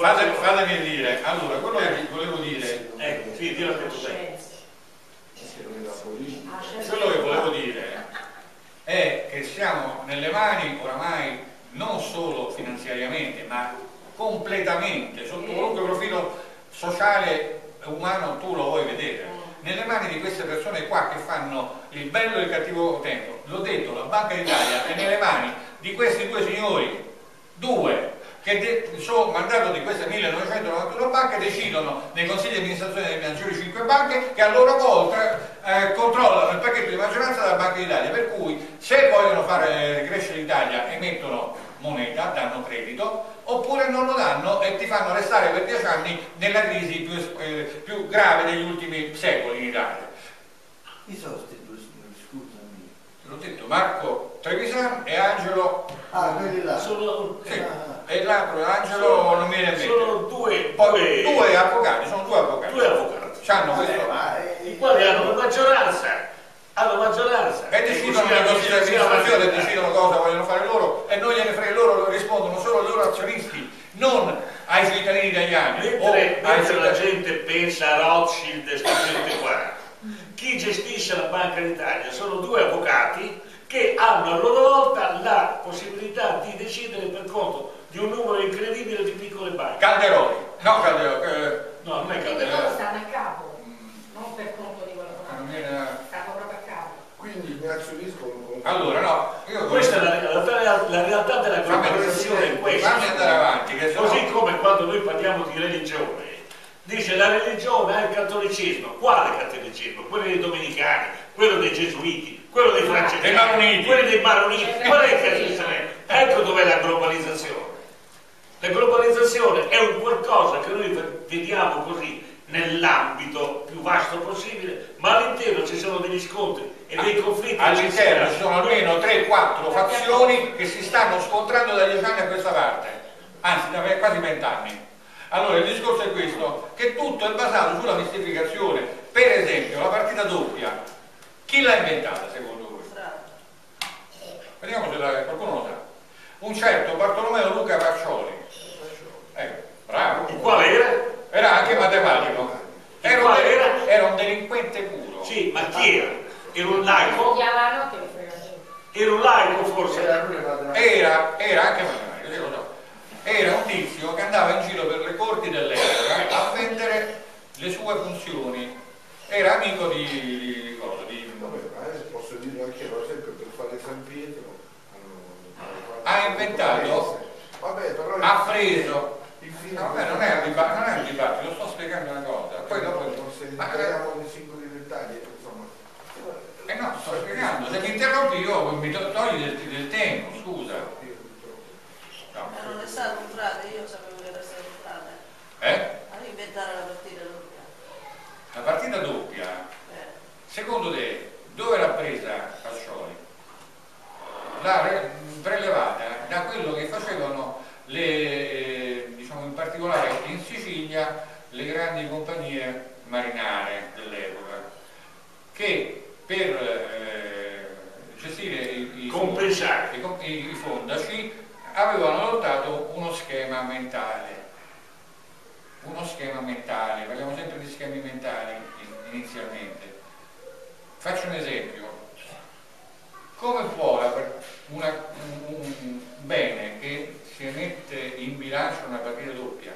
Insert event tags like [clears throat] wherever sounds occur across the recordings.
Fate, fatemi dire, allora, quello che volevo dire, Ecco, sì, dillo che sei. quello che volevo dire è che siamo nelle mani oramai non solo finanziariamente, ma completamente, sotto qualunque profilo sociale e umano tu lo vuoi vedere, nelle mani di queste persone qua che fanno il bello e il cattivo tempo. L'ho detto, la Banca d'Italia è nelle mani di questi due signori, due, che sono mandato di queste 1991 banche decidono nei consigli di amministrazione delle maggiori 5 banche che a loro volta eh, controllano il pacchetto di maggioranza della Banca d'Italia. Per cui se vogliono fare crescere l'Italia emettono moneta, danno credito oppure non lo danno e ti fanno restare per 10 anni nella crisi più, eh, più grave degli ultimi secoli in Italia. Chi sono questi due signori? Scusami. L'ho detto Marco Trevisan e Angelo Ah, quelli là. Sono, sì, Ah. e l'altro Angelo non mi viene in sono due, Poi due, due avvocati, sono due avvocati. due avvocati, C'hanno questo. ma, eh, i quali hanno la maggioranza, hanno maggioranza. E decidono le consigli di amministrazione, decidono cosa vogliono fare loro e non gliene frega loro, rispondono solo ai loro azionisti, non ai cittadini italiani. Mentre, mentre la gente pensa a Rothschild e sta gente qua, chi gestisce la Banca d'Italia sono due avvocati che hanno a loro volta la possibilità di decidere per conto di un numero incredibile di piccole banche. Calderoli, no Calderoli, eh, No, non è Quindi Calderoli. loro stanno a capo, non per conto di quello che non fanno, viene- stanno proprio a capo. Quindi mi azioniscono con allora no, io Questa è la, la- la realtà della globalizzazione è questa. fammi andare avanti, no- Così come quando noi parliamo di religione, dice la religione è il cattolicesimo. Quale cattolicismo? Quello dei domenicani, quello dei gesuiti, quello dei maroniti. quello dei maroniti. Qual è il cattolicesimo? Ecco dov'è la globalizzazione. La globalizzazione è un qualcosa che noi vediamo così nell'ambito più vasto possibile, ma all'interno ci sono degli scontri e dei conflitti. all'interno ci sono almeno 3-4 fazioni che si stanno scontrando da 10 anni a questa parte, anzi da quasi 20 anni. Allora il discorso è questo, che tutto è basato sulla mistificazione. Per esempio la partita doppia, chi l'ha inventata secondo voi? Vediamo se la- qualcuno lo sa. Un certo Bartolomeo Luca Paccioli. Ecco, bravo. Il quale era? Era anche matematico. Era un, era? era un delinquente puro. Sì, ma chi era? Era un laico? Era un laico forse? Era, era anche matematico, io lo so. Era un tizio che andava in giro per le corti dell'epoca a vendere le sue funzioni. Era amico di, di, di cosa, di- Vabbè, posso dire anche per esempio per fare San Pietro hanno- Ha inventato- Vabbè, ha preso. fine Vabbè, non è un dibattito, non è un dibattito, sto spiegando una cosa. Poi dopo. non se Ma, eh, entriamo nei singoli dettagli, insomma. eh no, sto spiegando. Se mi interrompi io mi to- togli del, del tempo, scusa. Io purtroppo. No. Ma non è stato un frate, io sapevo che era stato un frate. Eh? A inventare la partita doppia. La partita doppia Eh. Secondo te, dove l'ha presa Fascioli? L'ha re- prelevata da quello che facevano le, eh, diciamo in particolare in Sicilia, le grandi compagnie marinare dell'epoca, che per eh, gestire i, i, Compensare. i, i- fondaci avevano adottato uno schema mentale. Uno schema mentale, parliamo sempre di schemi mentali in- inizialmente. Faccio un esempio. Come può una- un, bene che si mette in bilancio una partita doppia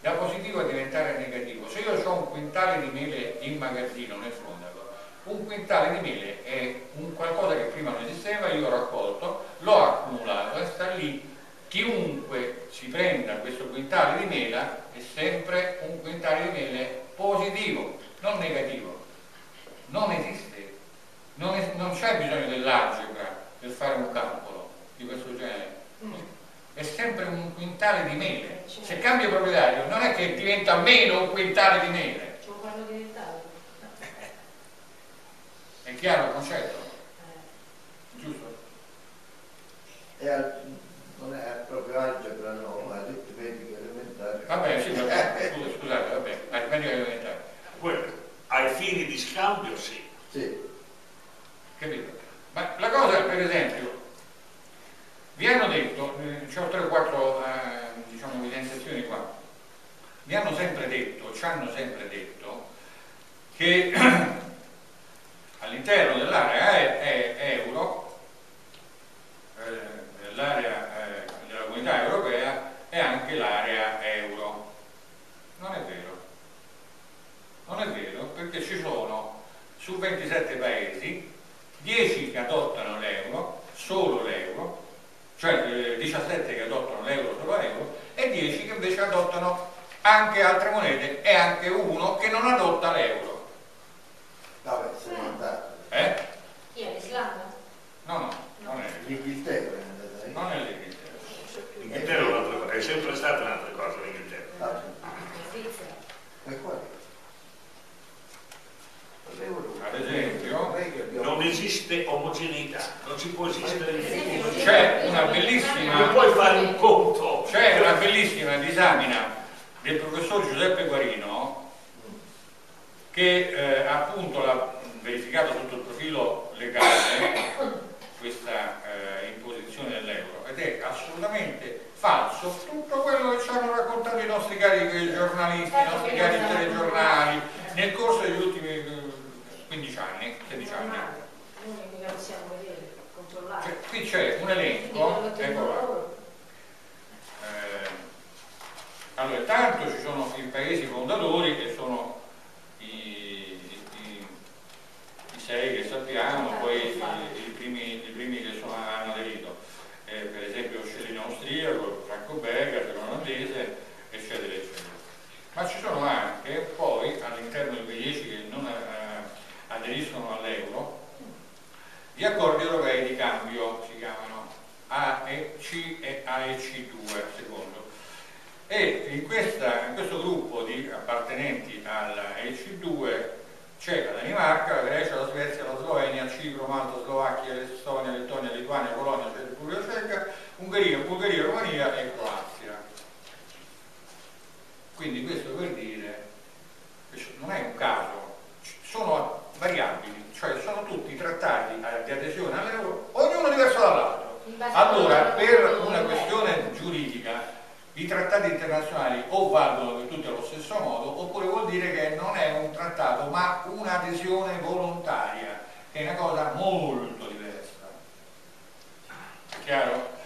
da positivo a diventare negativo? Se io ho un quintale di mele in magazzino nel fondaco, un quintale di mele è un qualcosa che prima non esisteva, io ho raccolto, l'ho accumulato e sta lì. Chiunque si prenda questo quintale di mela è sempre un quintale di mele positivo, non negativo. Non esiste, non, c'è bisogno dell'algebra per fare un calcolo di questo genere. È sempre un quintale di mele. Se cambia proprietario non è che diventa meno un quintale di mele. Ci vuoi farlo diventare? È chiaro il concetto? Giusto? È al- non è proprio algebra, no, ma aritmetica elementare. Vabbè, sì, vabbè, scusa, scusate, vabbè, aritmetica elementare. Quello. Ai fini di scambio sì. Sì. Capito? Ma la cosa, per esempio, vi hanno detto, eh, c'ho 3 o 4 diciamo, evidenziazioni qua, mi hanno sempre detto, ci hanno sempre detto che [clears throat] all'interno dell'area euro, eh, dell'area eh, della comunità europea, è anche l'area euro. Non è vero. Non è vero perché ci sono su 27 paesi 10 che adottano l'euro, solo l'euro, cioè eh, 17 che adottano l'euro solo l'euro e 10 che invece adottano anche altre monete e anche uno che non adotta l'euro. Vabbè, siamo andati. Eh? Chi è l'Islanda? No, no, non è andata lì. non è l'Inghilterra. L'Inghilterra è un'altra cosa, è sempre stata un'altra cosa l'Inghilterra. Ah, La Svizzera. E qual è? L'euro. Ad esempio, Non è che abbiamo- Non esiste omogeneità, non ci può esistere niente. C'è una bellissima- Non puoi fare un conto. c'è una bellissima disamina del professor Giuseppe Guarino che eh, appunto l'ha verificato sotto il profilo legale questa eh, imposizione dell'euro ed è assolutamente falso tutto quello che ci hanno raccontato i nostri cari giornalisti, i nostri cari telegiornali nel corso degli ultimi eh, 15 anni, 16 anni. Noi mica possiamo vedere, controllare. Cioè, qui c'è un elenco, ecco qua. Eh, allora, intanto ci sono i paesi fondatori che sono i, i- i sei che sappiamo, poi i, i primi, i primi che sono, hanno aderito, Eh, per esempio lo Scellino austriaco, Franco Belga, il olandese, eccetera, eccetera. Ma ci sono anche poi all'interno di quei dieci che non eh, aderiscono all'euro gli accordi europei di cambio si chiamano AEC e AEC2 secondo. E in, questa- in questo gruppo di appartenenti all'AEC2 c'è la Danimarca, la Grecia, la Svezia, la Slovenia, Cipro, Malta, Slovacchia, Estonia, Lettonia, Lituania, Polonia, Repubblica Ceca, Ungheria, Bulgaria, Romania e Croazia. Quindi questo per dire che non è un caso, sono variabili, cioè sono tutti trattati di adesione all'euro, ognuno diverso dall'altro. Allora, per una questione giuridica, i trattati internazionali o valgono per tutti allo stesso modo, oppure vuol dire che non è un trattato, ma un'adesione volontaria, che è una cosa molto diversa. È chiaro?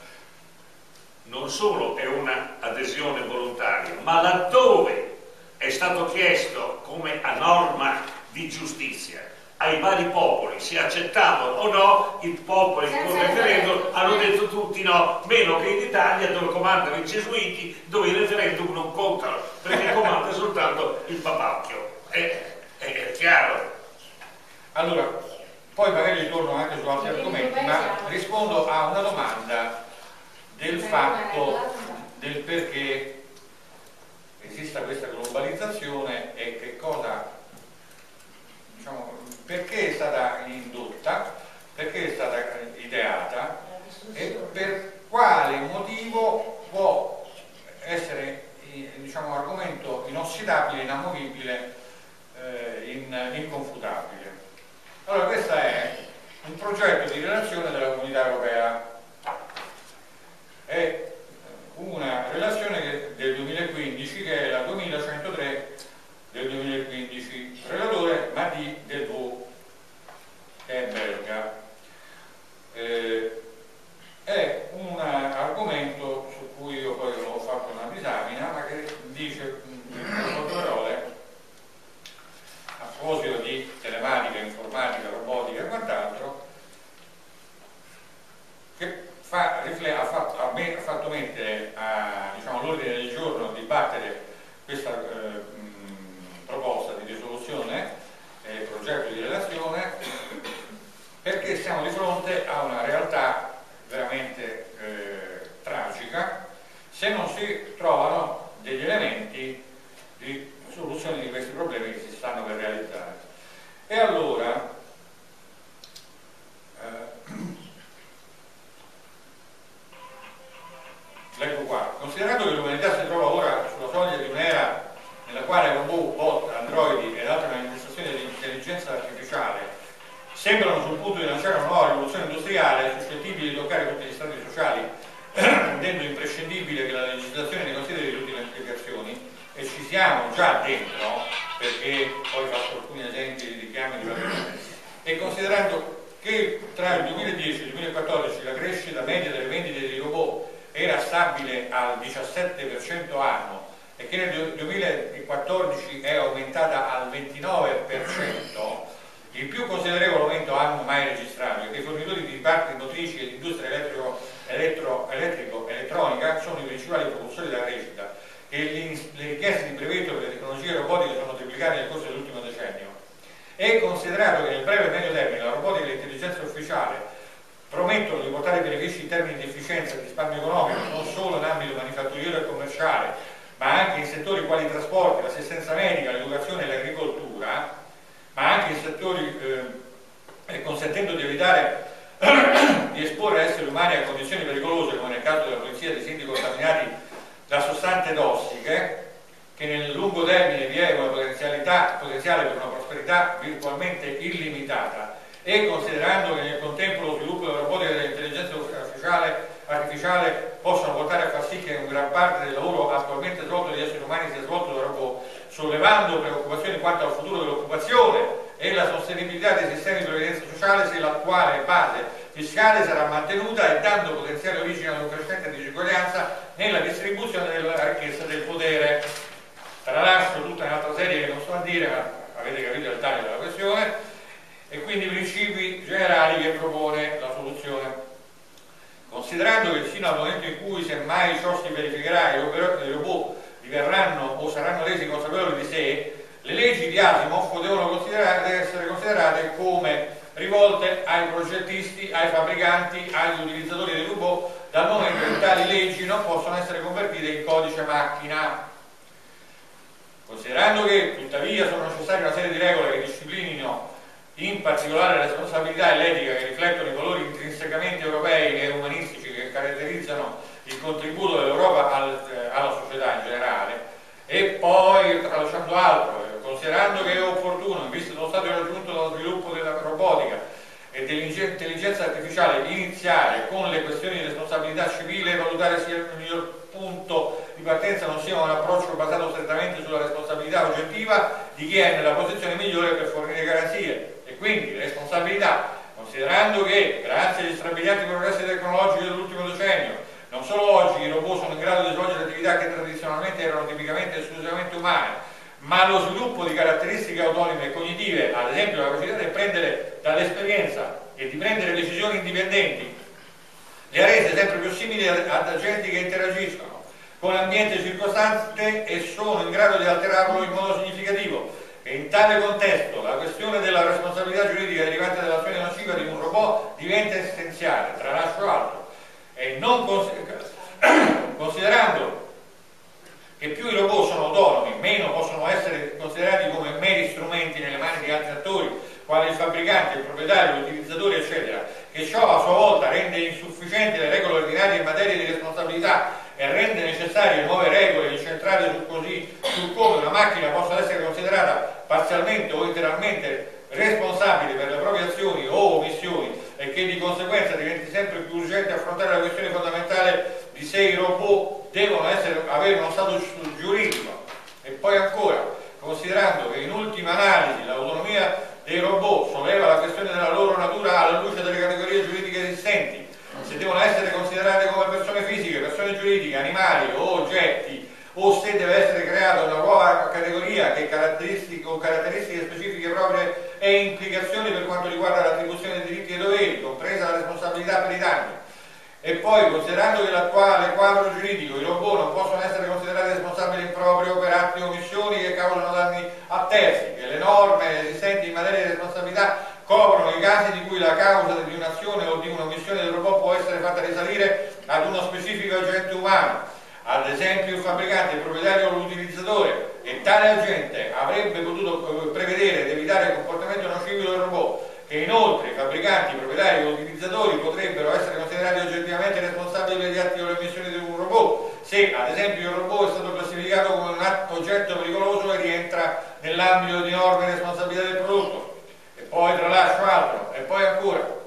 non solo è un'adesione volontaria, ma laddove è stato chiesto come a norma di giustizia ai vari popoli se accettavano o no, i popoli con referendum referendum. hanno detto tutti no, meno che in Italia dove comandano i gesuiti, dove i referendum non contano, perché comanda soltanto il papacchio. È, è- è chiaro. Allora, poi magari ritorno anche su altri argomenti, ma rispondo a una domanda del fatto del perché esista questa globalizzazione e che cosa, diciamo, perché è stata indotta, perché è stata ideata e per quale motivo può essere eh, diciamo, argomento inossidabile, inamovibile, eh, in- inconfutabile. Allora questo è un progetto di relazione della comunità europea. È una relazione che- del 2015 che è la 2103 del 2015, relatore Madi Delvaux, che è belga. Eh, è un argomento su cui io poi ho fatto una disamina, ma che dice mm, in poche parole a proposito di telematica, informatica, robotica e quant'altro, che fa, rifle- ha, fatto, ha me- ha fatto mettere a, diciamo, all'ordine del giorno dibattere questa eh, mh, proposta di risoluzione, eh, progetto di relazione, perché siamo di fronte a una realtà veramente eh, tragica se non si trovano degli elementi di soluzione di questi problemi che si stanno per realizzare. E allora, eh, leggo qua, considerato che l'umanità si trova ora sulla soglia di un'era nella quale robot, bot, androidi ed altre manifestazioni dell'intelligenza artificiale sembrano sul punto di lanciare una nuova rivoluzione industriale suscettibile di toccare tutti gli stati sociali, [clears throat] rendendo imprescindibile che la legislazione ne consideri le implicazioni e ci siamo già dentro, perché poi faccio alcuni esempi di richiami di e considerando che tra il 2010 e il 2014 la crescita media delle vendite di robot era stabile al 17% anno e che nel 2014 è aumentata al 29%, il più considerevole aumento anno mai registrato che i fornitori di parti motrici e di industria elettrico, elettro, elettrico elettronica sono i principali propulsori della crescita e le richieste di brevetto per le tecnologie robotiche sono triplicate nel corso dell'ultimo decennio. E considerato che nel breve e medio termine la robotica e l'intelligenza ufficiale promettono di portare benefici in termini di efficienza e risparmio economico non solo in ambito manifatturiero e commerciale, ma anche in settori quali i trasporti, l'assistenza medica, l'educazione e l'agricoltura, ma anche in settori eh, consentendo di evitare [clears throat] di esporre esseri umani a condizioni pericolose, come nel caso della polizia dei siti contaminati da sostanze tossiche, che nel lungo termine vi è una potenziale per una prosperità virtualmente illimitata. E considerando che nel contempo lo sviluppo della robotica e dell'intelligenza artificiale, artificiale possono portare a far sì che una gran parte del lavoro attualmente svolto dagli esseri umani sia svolto da robot, sollevando preoccupazioni quanto al futuro dell'occupazione e la sostenibilità dei sistemi di previdenza sociale se l'attuale base fiscale sarà mantenuta e dando potenziale origine ad una crescente disuguaglianza nella distribuzione della ricchezza del potere. Tralascio tutta un'altra serie che non sto a dire, ma avete capito il taglio della questione, e quindi i principi generali che propone la soluzione. Considerando che fino al momento in cui semmai ciò si verificherà e i robot diverranno o saranno resi consapevoli di sé, le leggi di Asimov devono essere considerate come rivolte ai progettisti, ai fabbricanti, agli utilizzatori dei robot, dal momento che tali leggi non possono essere convertite in codice macchina. Considerando che tuttavia sono necessarie una serie di regole che disciplinino in particolare la responsabilità e l'etica che riflettono i valori intrinsecamente europei e umanistici che caratterizzano il contributo dell'Europa al, eh, alla società in generale, e poi tralasciando altro, eh, considerando che è opportuno, in vista dello stato raggiunto dallo sviluppo della robotica e dell'intelligenza artificiale, iniziare con le questioni di responsabilità civile e valutare se il miglior punto di partenza non sia un approccio basato strettamente sulla responsabilità oggettiva di chi è nella posizione migliore per fornire garanzie. E quindi responsabilità, considerando che grazie agli strabilianti progressi tecnologici dell'ultimo decennio non solo oggi i robot sono in grado di svolgere attività che tradizionalmente erano tipicamente esclusivamente umane, ma lo sviluppo di caratteristiche autonome e cognitive, ad esempio la capacità di prendere dall'esperienza e di prendere decisioni indipendenti, le ha rese sempre più simili ad agenti che interagiscono con l'ambiente circostante e sono in grado di alterarlo in modo significativo. E in tale contesto la questione della responsabilità giuridica derivante dall'azione nociva di un robot diventa essenziale, tralascio altro, e non considerando che più i robot sono autonomi, meno possono essere considerati come meri strumenti nelle mani di altri attori, quali il fabbricante, il proprietario, l'utilizzatore, eccetera, che ciò a sua volta rende insufficienti le regole ordinarie in materia di responsabilità e rende necessarie nuove regole incentrate su, così, su come una macchina possa essere considerata parzialmente o interamente responsabile per le proprie azioni o omissioni e che di conseguenza diventi sempre più urgente affrontare la questione fondamentale di se i robot devono essere, avere uno stato giuridico. E poi ancora considerando che in ultima analisi l'autonomia dei robot solleva la questione della loro natura alla luce delle categorie giuridiche esistenti se devono essere considerate come persone fisiche, persone giuridiche, animali o oggetti o se deve essere creata una nuova categoria che caratteristiche, con caratteristiche specifiche proprie e implicazioni per quanto riguarda l'attribuzione dei diritti e doveri, compresa la responsabilità per i danni. E poi, considerando che l'attuale quadro giuridico, i robot non possono essere considerati responsabili in proprio per atti o omissioni che causano danni a terzi, che le norme esistenti in materia di responsabilità coprono i casi di cui la causa di un'azione o di un'omissione del robot può essere fatta risalire ad uno specifico agente umano, ad esempio il fabbricante, il proprietario o l'utilizzatore, e tale agente avrebbe potuto prevedere ed evitare il comportamento nocivo del robot che inoltre i fabbricanti, i proprietari o utilizzatori potrebbero essere considerati oggettivamente responsabili per gli atti o le emissioni di un robot, se ad esempio il robot è stato classificato come un oggetto pericoloso e rientra nell'ambito di norme di responsabilità del prodotto. E poi tralascio altro, e poi ancora,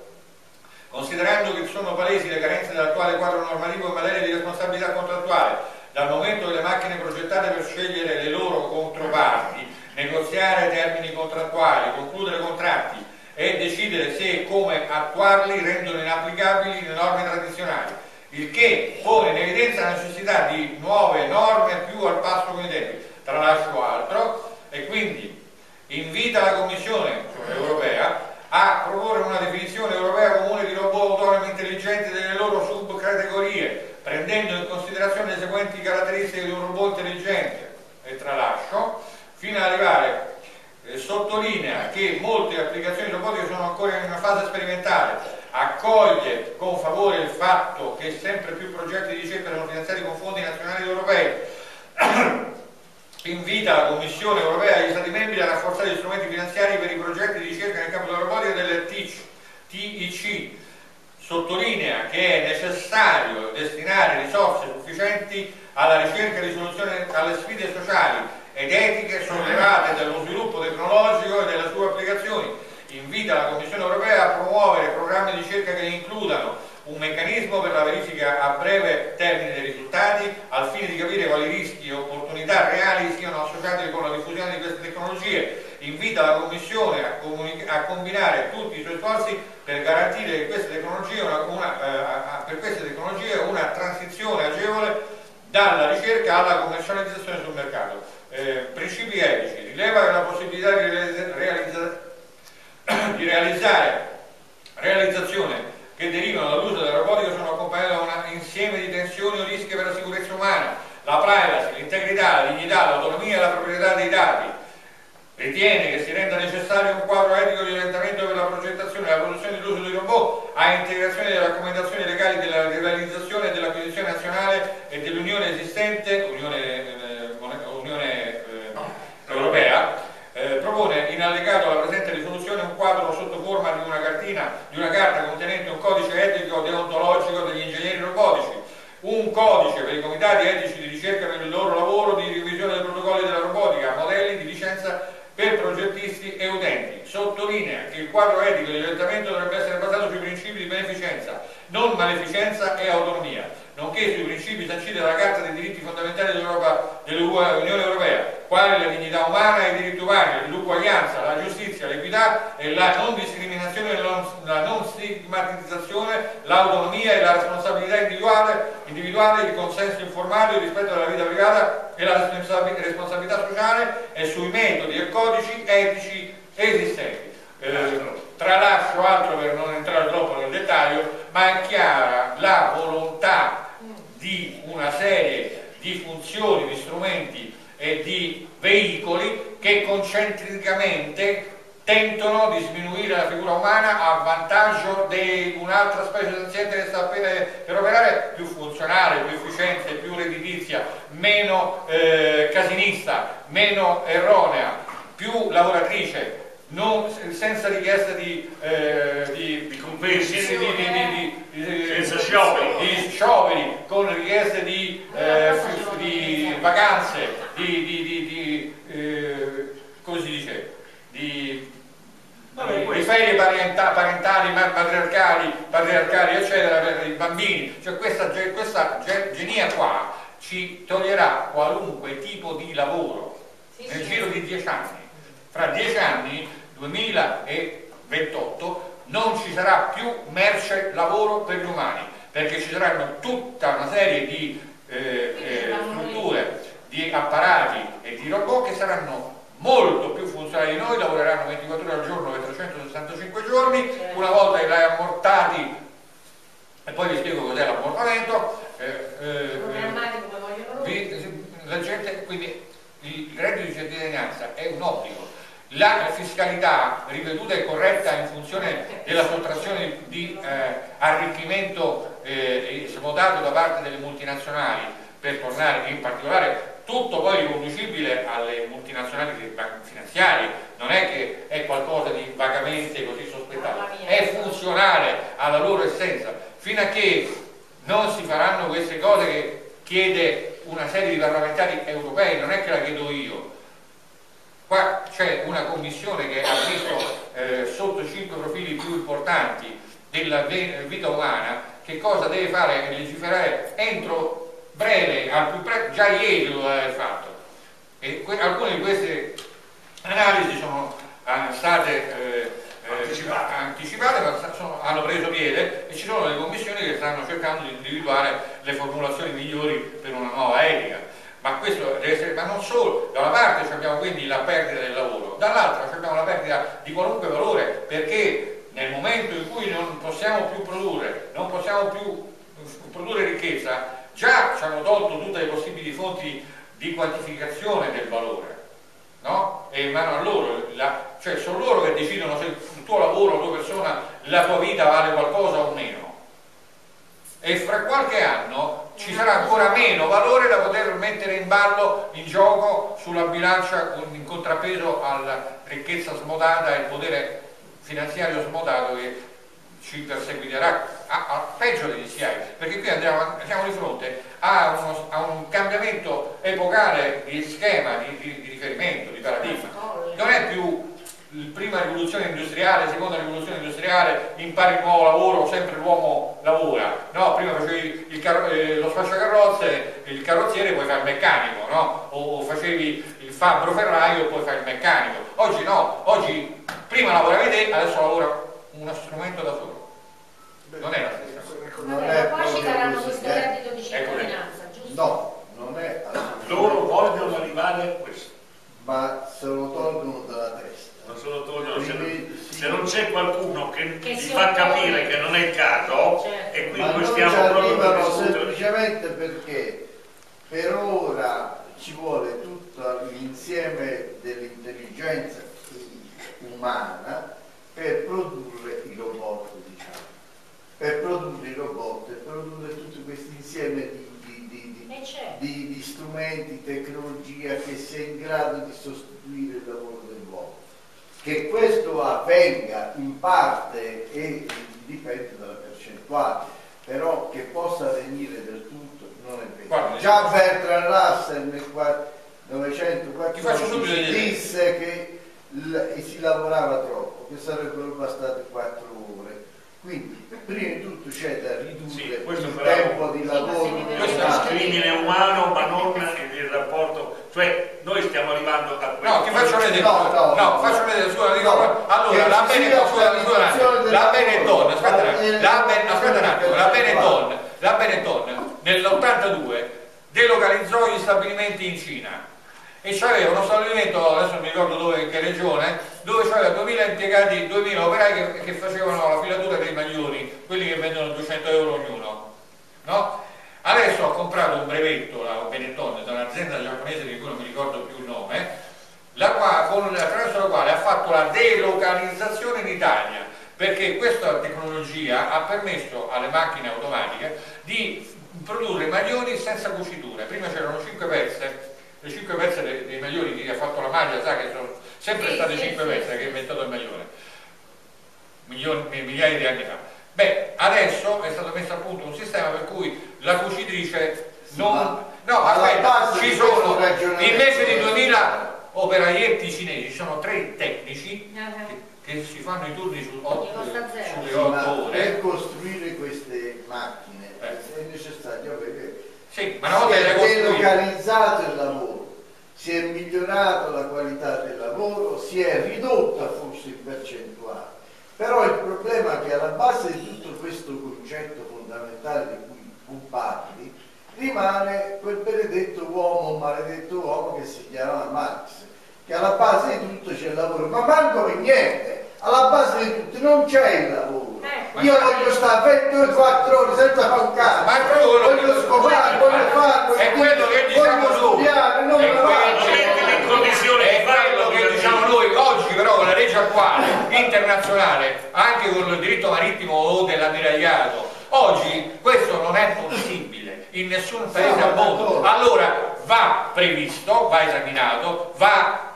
considerando che sono palesi le carenze dell'attuale quadro normativo in materia di responsabilità contrattuale, dal momento che le macchine progettate per scegliere le loro controparti, negoziare termini contrattuali, concludere contratti e decidere se e come attuarli rendono inapplicabili le norme tradizionali, il che pone in evidenza la necessità di nuove norme più al passo con i tempi. Tralascio altro e quindi invita la Commissione europea a proporre una definizione europea comune di robot autonomi intelligenti delle loro subcategorie, prendendo in considerazione le seguenti caratteristiche di un robot intelligente, e tralascio, fino ad arrivare, eh, sottolinea che molte applicazioni robotiche sono ancora in una fase sperimentale, accoglie con favore il fatto che sempre più progetti di ricerca sono finanziati con fondi nazionali ed europei, invita la Commissione europea e gli Stati membri a rafforzare gli strumenti finanziari per i progetti di ricerca nel campo della robotica delle TIC. Sottolinea che è necessario destinare risorse sufficienti alla ricerca di soluzioni alle sfide sociali ed etiche sollevate dallo sviluppo tecnologico e delle sue applicazioni. Invita la Commissione europea a promuovere programmi di ricerca che includano un meccanismo per la verifica a breve termine dei risultati al fine di capire quali rischi e opportunità reali siano associati con la diffusione di queste tecnologie. Invita la Commissione a, a combinare tutti i suoi sforzi per garantire queste una, una, eh, per queste tecnologie una transizione agevole dalla ricerca alla commercializzazione sul mercato. Eh, principi etici, rileva la possibilità di, realizza, di realizzare realizzazione che derivano dall'uso della robotica sono accompagnate da un insieme di tensioni o rischi per la sicurezza umana, la privacy, l'integrità, la dignità, l'autonomia e la proprietà dei dati. Ritiene che si renda necessario un quadro etico di orientamento per la progettazione e la produzione dell'uso di robot a integrazione delle raccomandazioni legali della realizzazione e dell'acquisizione nazionale e dell'Unione esistente, Unione, eh, Unione eh, Europea, eh, propone in allegato alla presente risoluzione un quadro sotto cartina, di una carta contenente un codice etico deontologico degli ingegneri robotici, un codice per i comitati etici di ricerca per il loro lavoro di revisione dei protocolli della robotica, modelli di licenza per progettisti e utenti. Sottolinea che il quadro etico di orientamento dovrebbe essere basato sui principi di beneficenza, non maleficenza e autonomia, nonché sui principi sanciti dalla Carta dei diritti fondamentali dell'Unione Europea, quali la dignità umana e i diritti umani, l'uguaglianza, la giustizia, l'equità e la non discriminazione, la non stigmatizzazione, l'autonomia e la responsabilità individuale, individuale, il consenso informato, rispetto della vita privata e la responsabilità sociale e sui metodi e codici etici esistenti. Eh, tralascio altro per non entrare troppo nel dettaglio, ma è chiara la volontà di una serie di funzioni, di strumenti e di veicoli che concentricamente tentano di sminuire la figura umana a vantaggio di un'altra specie senziente che sta per operare più funzionale, più efficiente, più redditizia, meno eh, casinista, meno erronea, più lavoratrice, non, senza richiesta di, eh, di, di compensi, di, di, senza scioperi. di scioperi, con richieste di, eh, di vacanze, di, eh, come si dice, di, di ferie parentali, patriarcali, patriarcali, eccetera, per i bambini. Cioè questa, questa genia qua ci toglierà qualunque tipo di lavoro nel giro di dieci anni. Fra dieci anni 2028 non ci sarà più merce lavoro per gli umani, perché ci saranno tutta una serie di eh, eh, strutture, di apparati e di robot che saranno molto più funzionali di noi, lavoreranno 24 ore al giorno per 365 giorni, una volta che l'hai ammortati, e poi vi spiego cos'è l'ammortamento, eh, eh, la gente, quindi il reddito di cittadinanza è un obbligo, la fiscalità ripetuta e corretta in funzione della sottrazione di eh, arricchimento eh, smodato da parte delle multinazionali per tornare in particolare tutto poi riconducibile alle multinazionali finanziarie non è che è qualcosa di vagamente così sospettato. È funzionale alla loro essenza. Fino a che non si faranno queste cose che chiede una serie di parlamentari europei non è che la chiedo io Qua c'è una commissione che ha visto eh, sotto cinque profili più importanti della vita umana che cosa deve fare e legiferare entro breve, al più presto, già ieri lo doveva aver fatto. E alcune di queste analisi sono eh, state eh, eh, Anticipate. anticipate, ma sono- hanno preso piede e ci sono delle commissioni che stanno cercando di individuare le formulazioni migliori per una nuova etica. Ma questo deve essere, ma non solo, da una parte abbiamo quindi la perdita del lavoro, dall'altra abbiamo la perdita di qualunque valore, perché nel momento in cui non possiamo più produrre, non possiamo più produrre ricchezza, già ci hanno tolto tutte le possibili fonti di quantificazione del valore, no? E in mano a loro, la- cioè sono loro che decidono se il tuo lavoro, la tua persona, la tua vita vale qualcosa o meno. E fra qualche anno ci sarà ancora meno valore da poter mettere in ballo, in gioco sulla bilancia in contrappeso alla ricchezza smodata e il potere finanziario smodato che ci perseguiterà a, a- peggio degli schiavi, perché qui andiamo, siamo di fronte a, uno- a un cambiamento epocale di schema, di, di- di riferimento, di paradigma. Non è più prima rivoluzione industriale, seconda rivoluzione industriale, impari un nuovo lavoro, sempre l'uomo lavora. No, prima facevi il carro- eh, lo spacciacarrozze, il carrozziere, poi fai il meccanico, no? O facevi il fabbro ferraio, poi fai il meccanico. Oggi no, oggi prima lavoravi te, adesso lavora uno strumento da solo. Non è la stessa cosa. Non Vabbè, poi ci daranno questo eh. reddito di Ecco lì. cittadinanza, giusto? No, non è assolutamente. Loro vogliono arrivare a questo. Ma se lo tolgono dalla testa. Non se lo togliono, se, non- Quindi, sì. Se non c'è qualcuno che, Che gli si fa capire che non è il caso, Certo. e qui Ma noi stiamo proprio per semplicemente perché per ora ci vuole tutto l'insieme dell'intelligenza umana per produrre i robot, diciamo. Per produrre i robot, per produrre tutto questo insieme di, di- di- di- di, strumenti, tecnologia che sia in grado di sostituire il lavoro dell'uomo. Che questo avvenga in parte e dipende dalla percentuale, però che possa avvenire del tutto non è vero. Già Bertrand Russell nel Ti faccio 1914 subito vedere. disse che si lavorava troppo, che sarebbero bastate quattro ore. Quindi, prima di tutto c'è da ridurre Sì, questo il però- tempo di lavoro. Questo è un crimine umano, ma non il rapporto, cioè noi stiamo arrivando a questo. No, ti faccio vedere. No, no, no. faccio vedere, scusa, dico, No, allora, la Benetton, la Benetton, aspetta, un attimo, Eh, la, Ben- aspetta un attimo, la eh, Benetton, la Benetton nell'82 delocalizzò gli stabilimenti in Cina e c'aveva uno stabilimento, adesso non mi ricordo dove, che regione, dove c'aveva 2000 impiegati, 2000 operai che, che facevano la filatura dei maglioni, quelli che vendono 200 euro ognuno. No? Adesso ho comprato un brevetto, la Benetton, da un'azienda giapponese di cui non mi ricordo più il nome, la qua- con- attraverso la quale ha fatto la delocalizzazione in Italia, perché questa tecnologia ha permesso alle macchine automatiche di produrre maglioni senza cuciture. Prima c'erano 5 pezze, le 5 pezze dei, dei maglioni, chi ha fatto la maglia sa che sono sempre Sì, state sì, 5 sì. pezze che ha inventato il maglione milioni- migliaia di anni fa. Beh, adesso è stato messo a punto un sistema per cui la cucitrice non... ma No, aspetta, ci sono, invece di 2000 operaietti cinesi, ci sono tre tecnici Eh, che, che si fanno i turni su otto- costa zero. sulle Sì, 8 ma ore. per costruire queste macchine Eh. è necessario avere Sì, ma una volta si è delocalizzato il lavoro, si è migliorato la qualità del lavoro, si è ridotta forse in percentuale. Però il problema è che alla base di tutto questo concetto fondamentale di cui tu parli rimane quel benedetto uomo, maledetto uomo che si chiama Marx, che alla base di tutto c'è il lavoro, ma manco per niente, alla base di tutto non c'è il lavoro. Ecco. Io voglio stare 22-4 ore senza fare un cazzo, voglio scopare, voglio fare, è quello che diciamo voglio noi. studiare, non È diciamo noi. Oggi però con la legge attuale internazionale, anche con il diritto marittimo o dell'ammiragliato, oggi questo non è possibile in nessun paese al mondo. Allora va previsto, va esaminato, va eh, eh,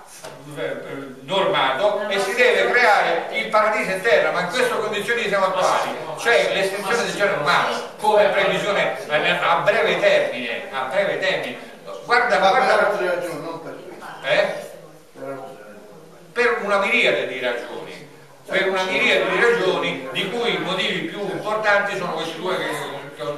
normato e si deve creare il paradiso in terra, ma in queste condizioni siamo attuali. C'è l'estensione del genere umano come previsione eh, a breve termine, a breve termine. Guarda, Ma per guarda, altre ragioni, non per questo. eh? Per una miriade di ragioni, per una miriade di ragioni di cui i motivi più importanti sono questi due che, ho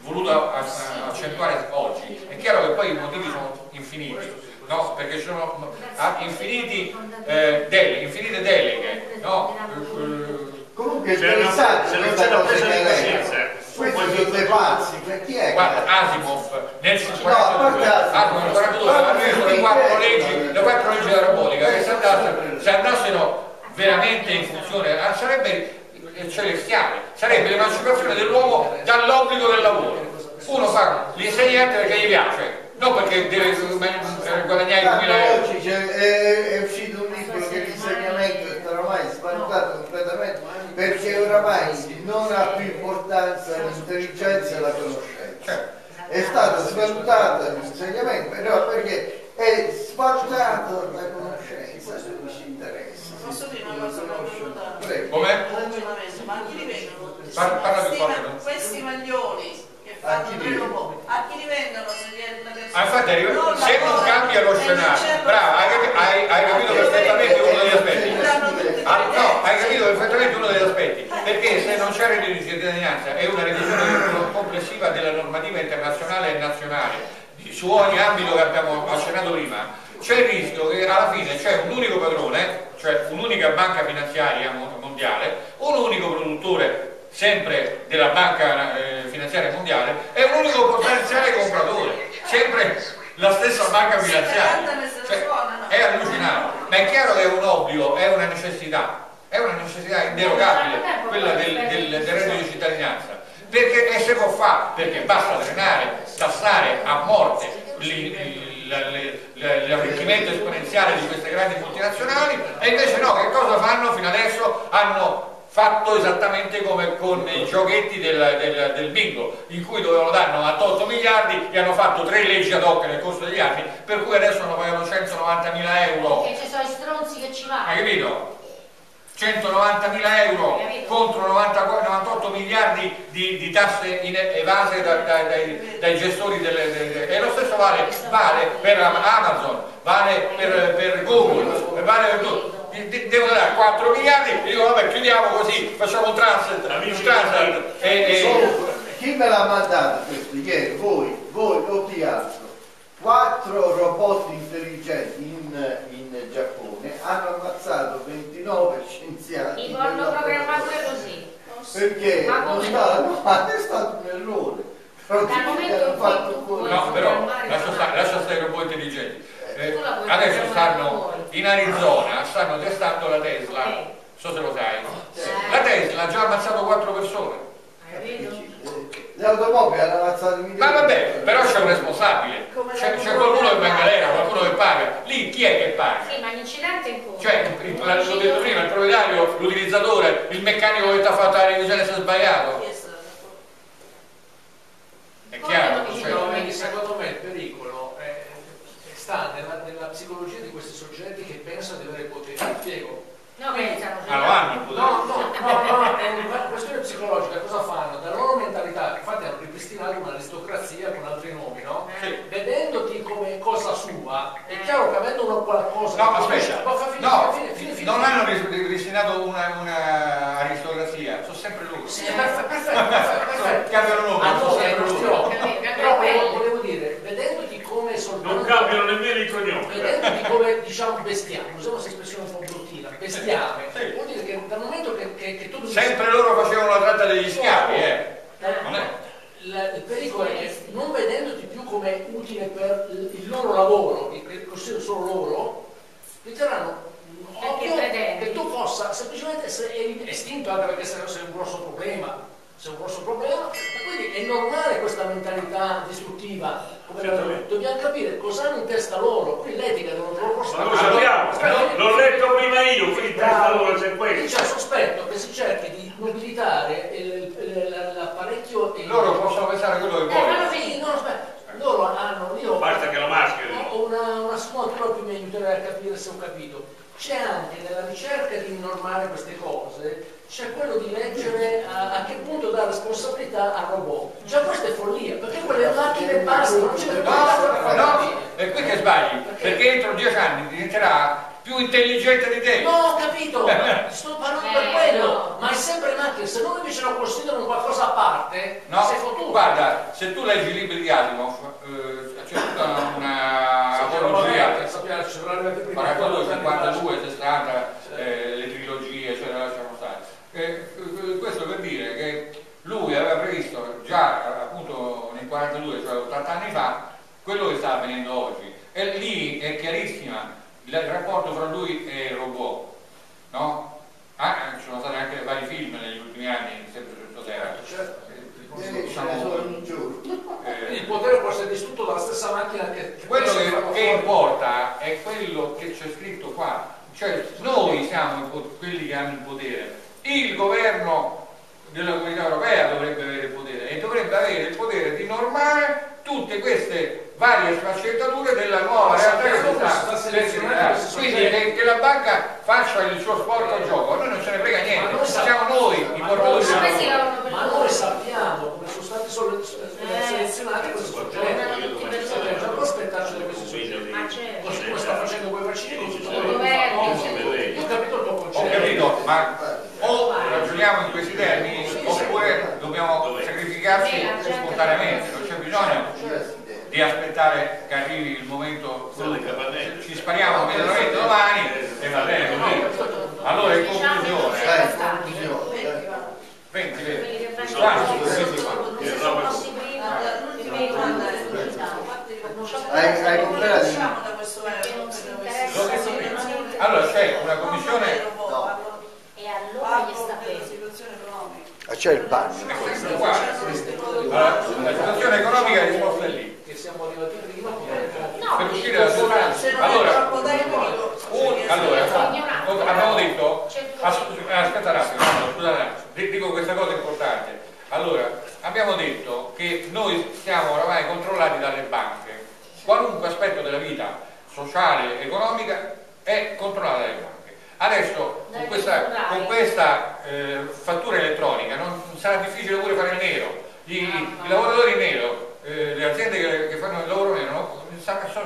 voluto accentuare oggi. È chiaro che poi i motivi sono infiniti, no? Perché ci sono ah, infiniti, eh, dele- infinite deleghe, no? Eh, Comunque è Se non- interessante se non questa c'è la presa di coscienza, Questi poi sono dei pazzi, chi è? Guarda, Asimov nel No, 52 a parte Asimov nel 42 Asimov. ha preso le quattro leggi, le quattro leggi della robotica che se andassero, se andassero veramente in funzione ah, sarebbe eh, celestiale, sarebbe l'emancipazione dell'uomo dall'obbligo del lavoro. Uno fa l'insegnante perché gli piace, non perché deve guadagnare Tanto 2000 euro. oggi è, è uscito un libro che l'insegnamento è oramai svalutato completamente perché oramai non ha più importanza l'intelligenza e la conoscenza. È stato svalutato l'insegnamento però perché è svalutato la conoscenza, non ci interessa. Posso dire una cosa? Prego. Ragionamento, ma a chi li vendono? Questi no? Maglioni fanno chi a chi li vendono se viene una persona? Ah, infatti Non se non cambia lo scenario, brava, hai, capi- hai- capito perfettamente uno degli aspetti. Ah, no, diversi. hai capito perfettamente uno degli aspetti, perché se non c'è reddito di cittadinanza è una revisione complessiva della normativa internazionale e nazionale su ogni ambito che abbiamo accennato prima, c'è il rischio che alla fine c'è un unico padrone, cioè un'unica banca finanziaria mo- mondiale, un unico produttore sempre della banca eh, finanziaria mondiale e un unico potenziale compratore, sempre la stessa banca finanziaria. Cioè, è allucinante, ma è chiaro che è un obbligo, è una necessità, è una necessità inderogabile quella del, del, del reddito di cittadinanza. Perché e se può fare? Perché basta drenare, tassare a morte l'arricchimento esponenziale di queste grandi multinazionali e invece no, che cosa fanno fino adesso? Hanno fatto esattamente come con i giochetti del, del- del bingo, in cui dovevano dare 98 miliardi e hanno fatto tre leggi ad hoc nel corso degli anni, per cui adesso hanno pagato 190 mila euro. Perché ci sono i stronzi che ci vanno. Hai capito? 190 mila euro contro 94 98 miliardi di, di tasse evase da- da- dai, dai gestori delle, delle- e lo stesso vale, vale per Amazon, vale per, per Google, vale per tutto. Devono dare 4 miliardi e dicono vabbè chiudiamo così, facciamo un transit, un transit e, e- chi me l'ha mandato questo ieri? Voi, voi o chi altro? Quattro robot intelligenti in, in Giappone hanno ammazzato 29 scienziati. I porno nella- programmatori così. Perché Ma non ma è stato un errore. Però Dal momento hanno fatto tu. No, però lascia la stare, lascia stare i robot intelligenti. Eh, adesso stanno in Arizona, stanno testando la Tesla, non so se lo sai. La Tesla ha già ammazzato 4 persone. Hai capito? Le automobili hanno ammazzato milioni. Ma vabbè, però c'è un responsabile, c'è, qualcuno che va in galera, qualcuno che paga. Lì chi è che paga? Sì, ma l'incidente in cui? Cioè, l'ho detto prima, il proprietario, l'utilizzatore, il meccanico che ti ha fatto la revisione se è sbagliato. Chi è stato? È chiaro? Cioè, secondo me il pericolo è- sta nella, nella psicologia di questi soggetti che pensano di avere potere. Mi spiego. No, pensano. ah, lo hanno il potere. No, no, no, no, è una questione psicologica. Cosa fanno? Dalla loro mentalità, infatti hanno ripristinato un'aristocrazia con altri nomi, no? Eh. Vedendoti come cosa sua, è chiaro che avendo una qualcosa... No, aspetta, no, fine, fine, fine, non fine. hanno ris- ripristinato una, una aristocrazia, sono sempre loro. Sì, perfetto, perfetto, perfetto. Cambiano nome, sono no, sempre loro. occhi. Capito, cambia Però volevo, pelle. volevo dire, vedendoti come soltanto... Non cambiano nemmeno i cognomi. vedendoti come diciamo bestiame, usiamo questa espressione un po' bruttina, bestiame, Sì. vuol dire che dal momento che, che, che tu Sempre loro facevano la tratta degli schiavi, eh. Non è? La- il pericolo è che non vedendoti più come utile per il loro lavoro, il- che considerano solo loro, riterranno pretendi. che tu possa semplicemente essere estinto anche perché sei un grosso problema. Sei un grosso problema, e quindi è normale questa mentalità distruttiva. Come dobbiamo capire cosa hanno in testa loro, qui l'etica devono trovare Ma lo sappiamo, l'ho letto prima io, quindi per favore c'è Qui questo. c'è il sospetto che si cerchi di nobilitare la- l'apparecchio e Loro possono pensare quello che Eh, ma vogliono. Sì, no, aspetta, loro hanno, io Basta che lo mascheri. ho una, una sfumatura più mi aiuterà a capire se ho capito. C'è anche nella ricerca di normare queste cose, c'è quello di leggere a, a che punto dare responsabilità al robot. Già questa è follia, perché quelle macchine bastano, non ce ne No, no, è qui che sbagli, perché entro dieci anni diventerà più intelligente di te. No, ho capito, [laughs] sto parlando per Eh, quello, no. ma è sempre macchina, se loro invece lo considerano qualcosa a parte, No, sei fottuto. guarda, se tu leggi i libri di Asimov, eh, c'è tutta una apologia, Sappiamo, ci sono arrivati prima. 42, 52, 60, eh, le trilogie, cioè lasciamo stare. Eh, eh, questo per dire che lui aveva previsto già eh, appunto nel 42, cioè 80 anni fa, quello che sta avvenendo oggi. E lì è chiarissima il rapporto fra lui e il robot, no? Ah, ci sono stati anche vari film negli ultimi anni, sempre su questo tema. Certo. Eh, Eh, eh, Il potere può essere distrutto dalla stessa macchina che... quello che, che importa è quello che c'è scritto qua, cioè noi siamo quelli che hanno il potere, il governo della comunità europea dovrebbe avere il potere e dovrebbe avere il potere di normare tutte queste varie sfaccettature della nuova realtà che quindi che, che la banca faccia il suo sporco gioco, a noi non ce ne frega niente, noi siamo noi i portatori Ma Ma noi sappiamo come sono stati sole- Eh. selezionati questi soggetti. Già prospettarci da questi soggetti. Ma. Così come sta facendo quei vaccini con tutto quello che fa. ho capito il tuo Ho concetto. capito, ma o ragioniamo in questi termini oppure dobbiamo sacrificarci spontaneamente, non c'è bisogno di aspettare che arrivi il momento ci spariamo immediatamente domani e va bene così. Allora in conclusione, Dai, conclusione, dai. 20, Quelli 20. che fanno Guarda, i questi qua. non si sono mossi prima, l'ultima domanda è Hai- hai comprato? Usciamo da questo Perché non si L'ho interessa detto se prima. non si- Allora c'è una commissione, E allora gli sta della bene. situazione economica. Ah, c'è il. Allora, la situazione economica è risposta lì. Che siamo arrivati prima. Per uscire dalla situazione. Allora, allora, abbiamo detto, as- aspetta un attimo, scusate, dico questa cosa importante. Allora, abbiamo detto che noi siamo oramai controllati dalle banche. Qualunque aspetto della vita sociale, economica è controllato dalle banche. Adesso con questa, con questa, eh, fattura elettronica non sarà difficile pure fare il nero. I, i lavoratori in nero, eh, le aziende che, che fanno il lavoro nero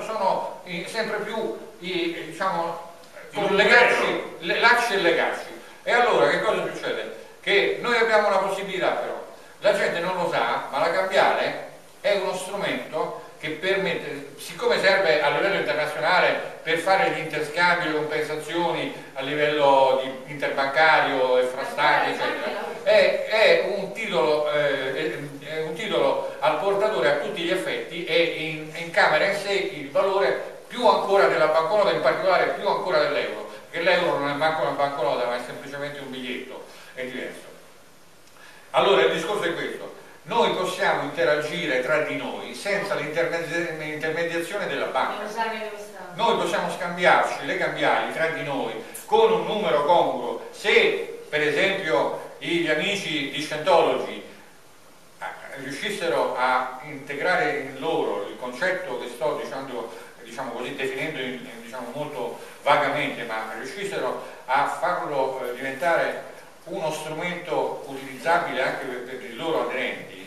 sono i- sempre più i, diciamo, con legacci, le- lacci e legacci. E allora che cosa succede? Che noi abbiamo una possibilità però, la gente non lo sa, ma la cambiale è uno strumento che permette, siccome serve a livello internazionale per fare gli interscambi, le compensazioni a livello interbancario e fra stati, eccetera, è, è un titolo, eh, è- un titolo al portatore a tutti gli effetti e in, incamera in sé il valore più ancora della banconota, in particolare più ancora dell'euro, perché l'euro non è manco una banconota, ma è semplicemente un biglietto, è diverso. Allora il discorso è questo, noi possiamo interagire tra di noi senza l'intermedi- l'intermediazione della banca. Noi possiamo scambiarci le cambiali tra di noi con un numero congruo. Se per esempio gli amici di Scientology eh, riuscissero a integrare in loro il concetto che sto dicendo, diciamo così, definendo in- in- diciamo, molto vagamente, ma riuscissero a farlo eh, diventare uno strumento utilizzabile anche per, per i loro aderenti,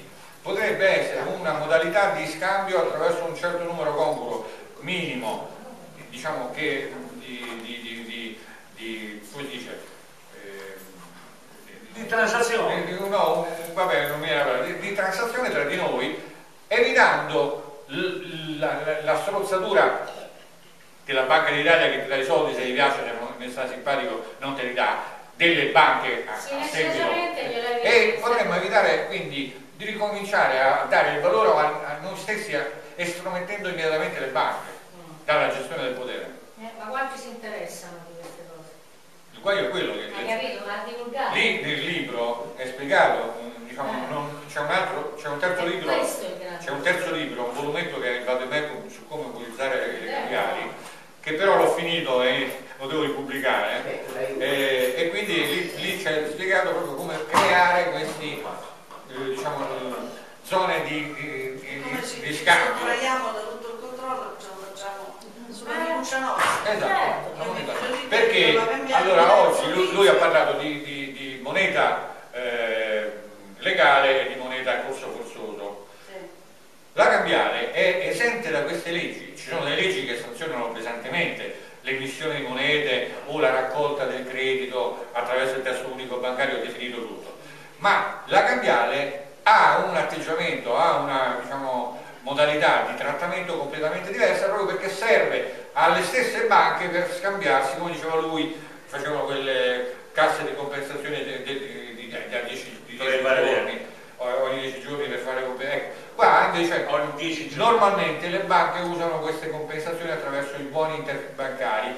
potrebbe essere una modalità di scambio attraverso un certo numero congruo minimo, diciamo che di, di, di, di, di- come si dice? Eh, di- transazione. di- no, vabbè, non mi era di, di transazione tra di noi, evitando l- la, la- la strozzatura che la Banca d'Italia che ti dà i soldi se gli piace, se non sta simpatico, non te li dà, delle banche a, a seguito. E potremmo evitare quindi di ricominciare a dare il valore a, a noi stessi estromettendo immediatamente le banche dalla gestione del potere. Eh, ma quanti si interessano di queste cose? Il guaio è quello che Hai capito? Ma a divulgare. lì nel libro è spiegato, diciamo, Eh. c'è un altro, c'è un terzo libro, c'è un terzo libro, un volumetto che è il Vademecum normalmente le banche usano queste compensazioni attraverso i buoni interbancari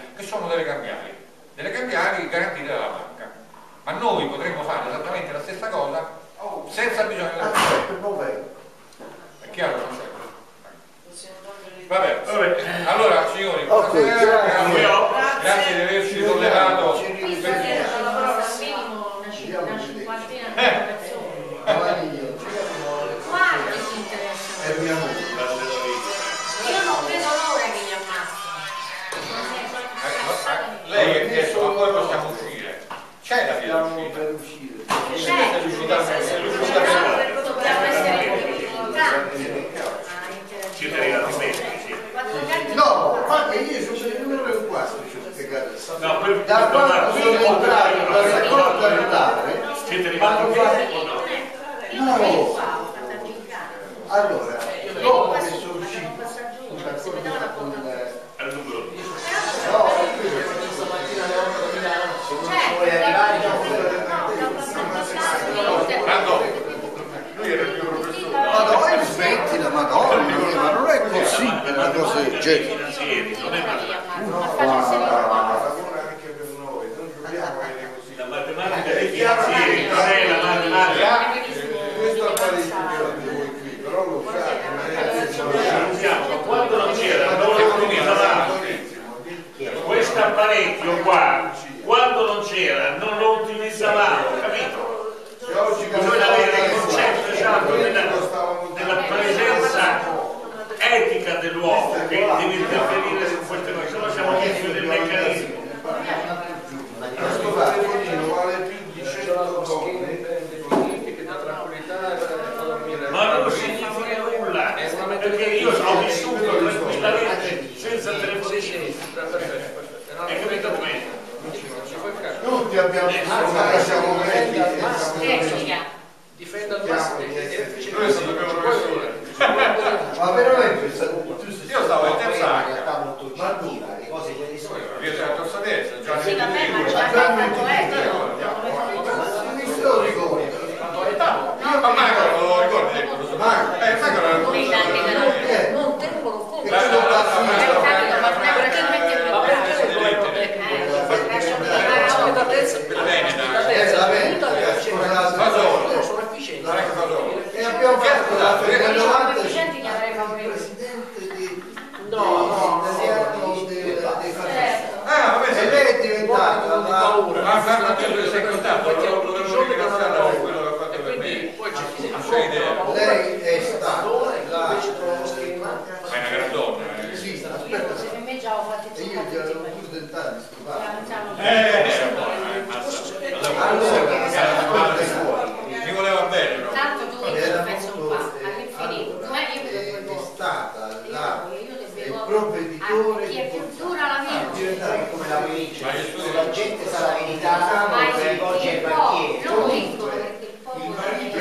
Censura la mia. Diventare come la pelliccia, la gente sa la verità, si rivolge ai banchieri. Non dico perché il popolo è un Il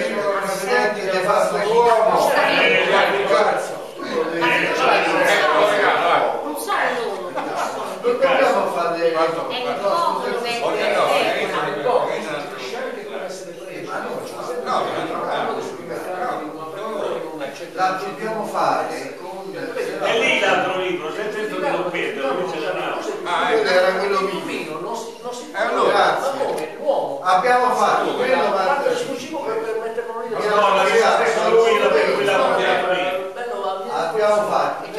presidente ti fa sto uomo, cazzo. Non sono loro. Non dobbiamo fare... delle cose. abbiamo fatto quello ma esclusivo per no, no, no, no, no, no, no, no, no,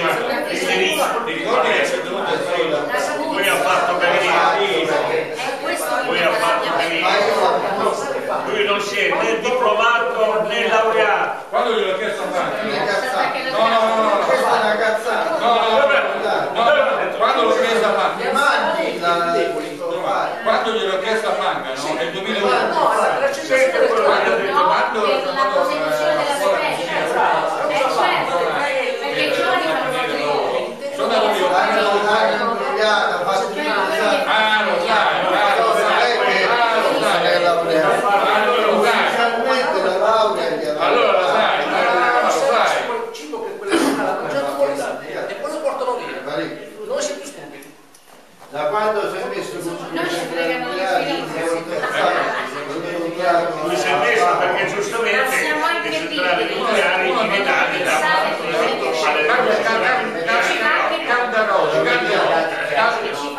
problema. Este disco If she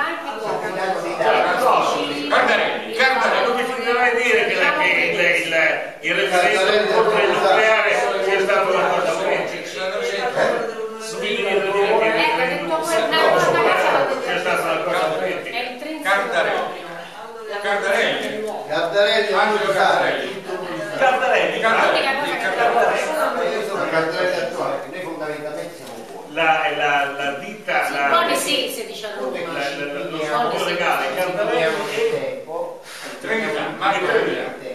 Hallelujah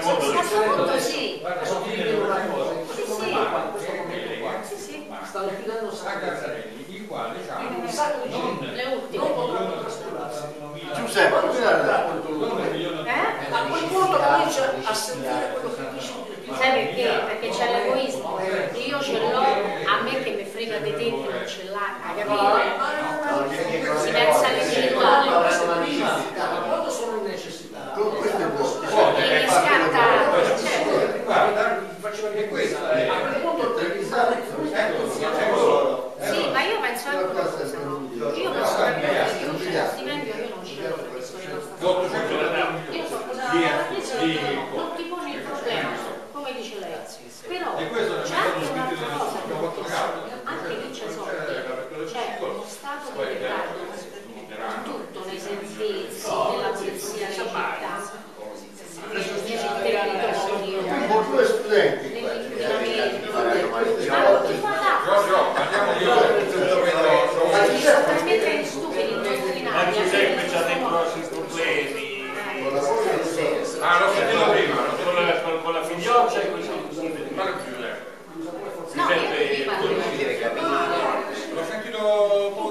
写真も撮い。Oh.